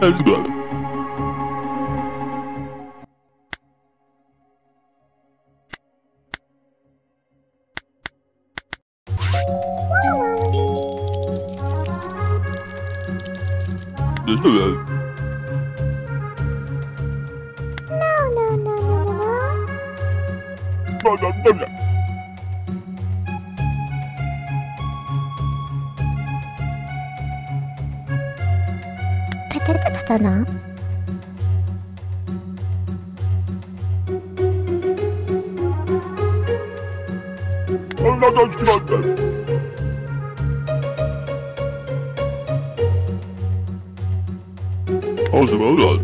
Let's go. けてたかなこんな感じなんだよあ、そうだ。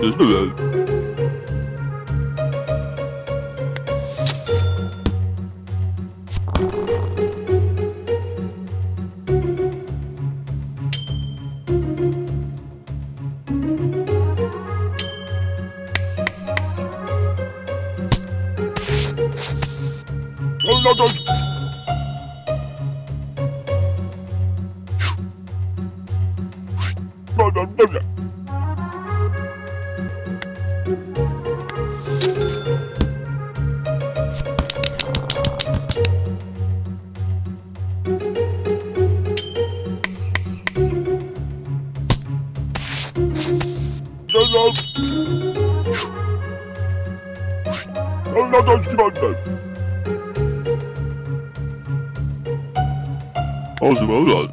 一个人。O zaman lan.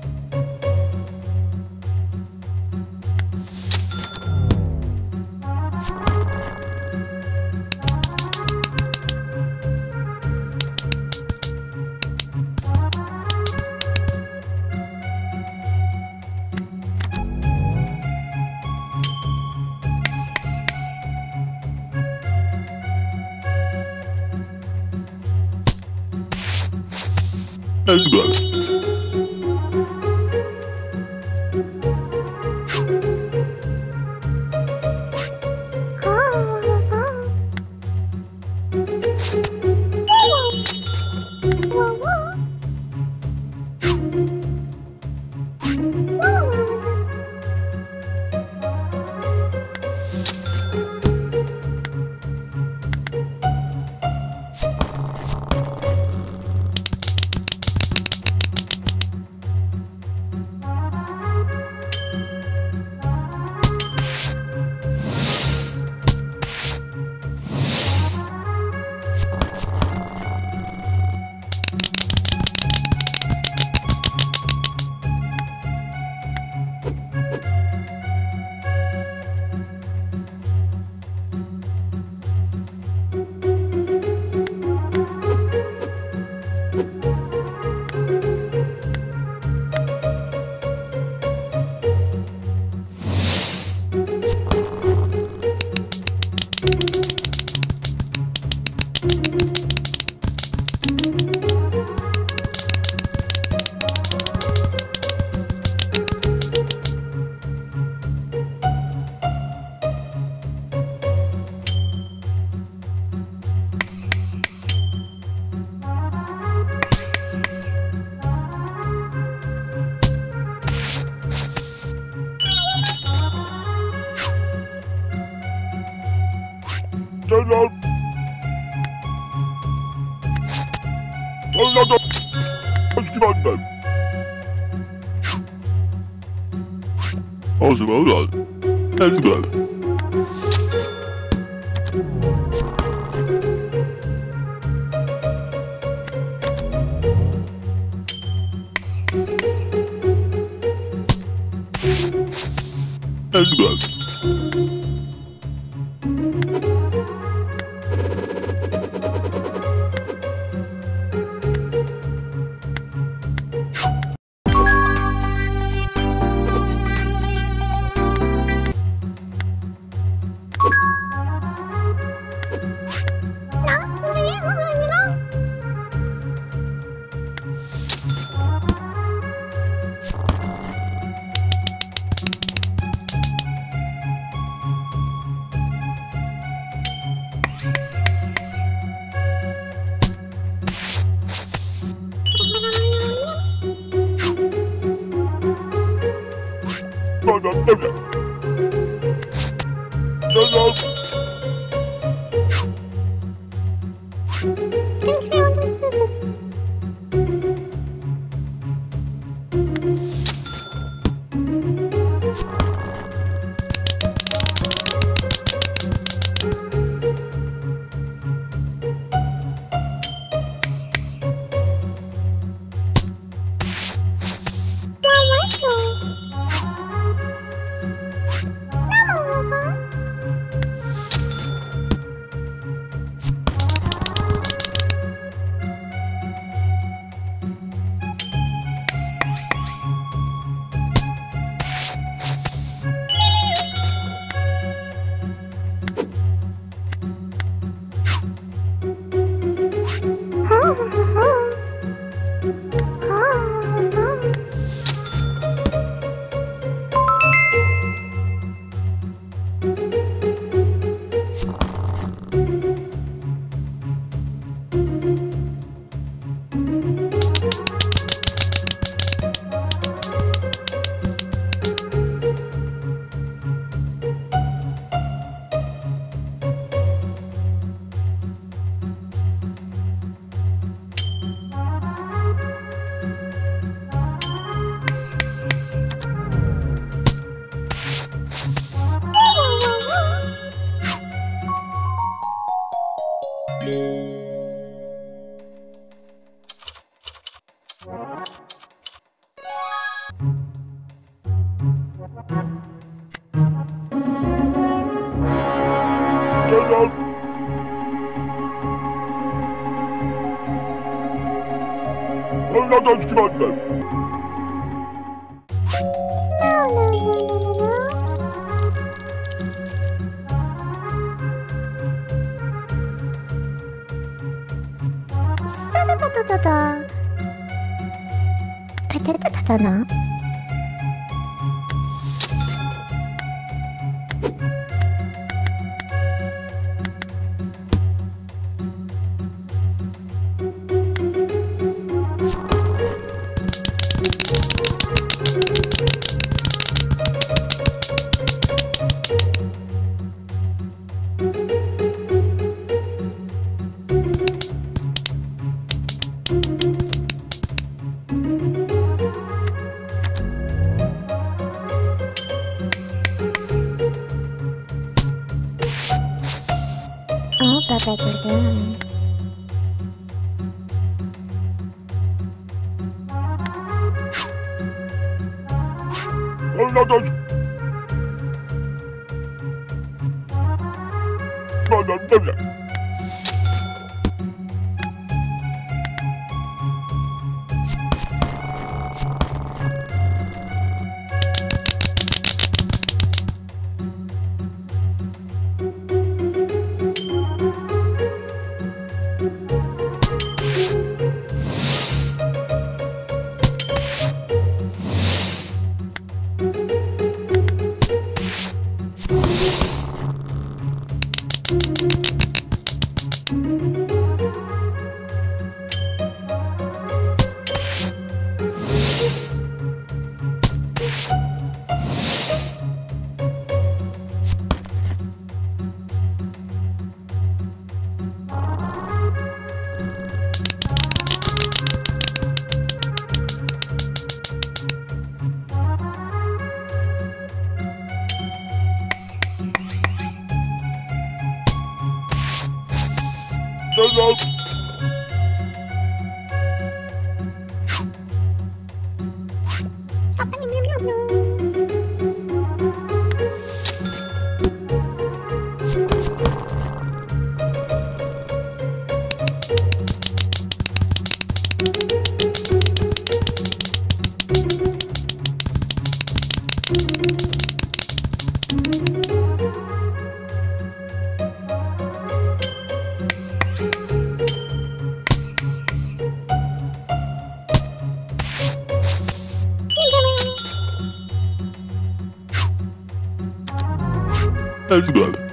Another has given them. How's about that? That's good. Söyle. Söyle. ってたかな no, no, no, no. lọ́lọ́rùn. Ezber.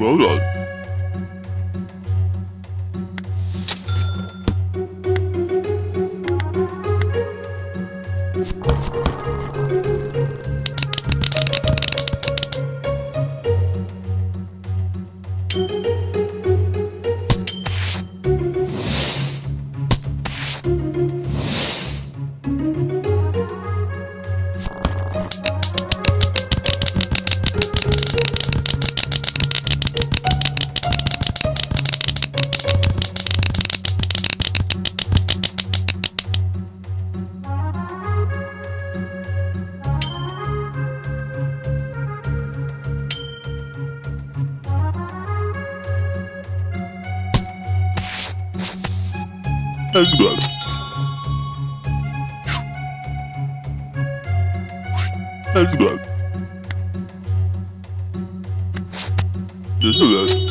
Ezber. Ezber. Ezber. Ezber. Ezber.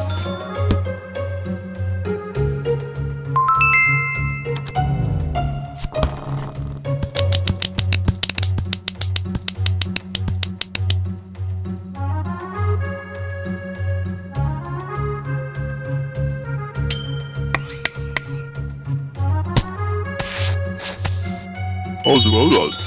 Wolnościowski Bandel. Ozwalal.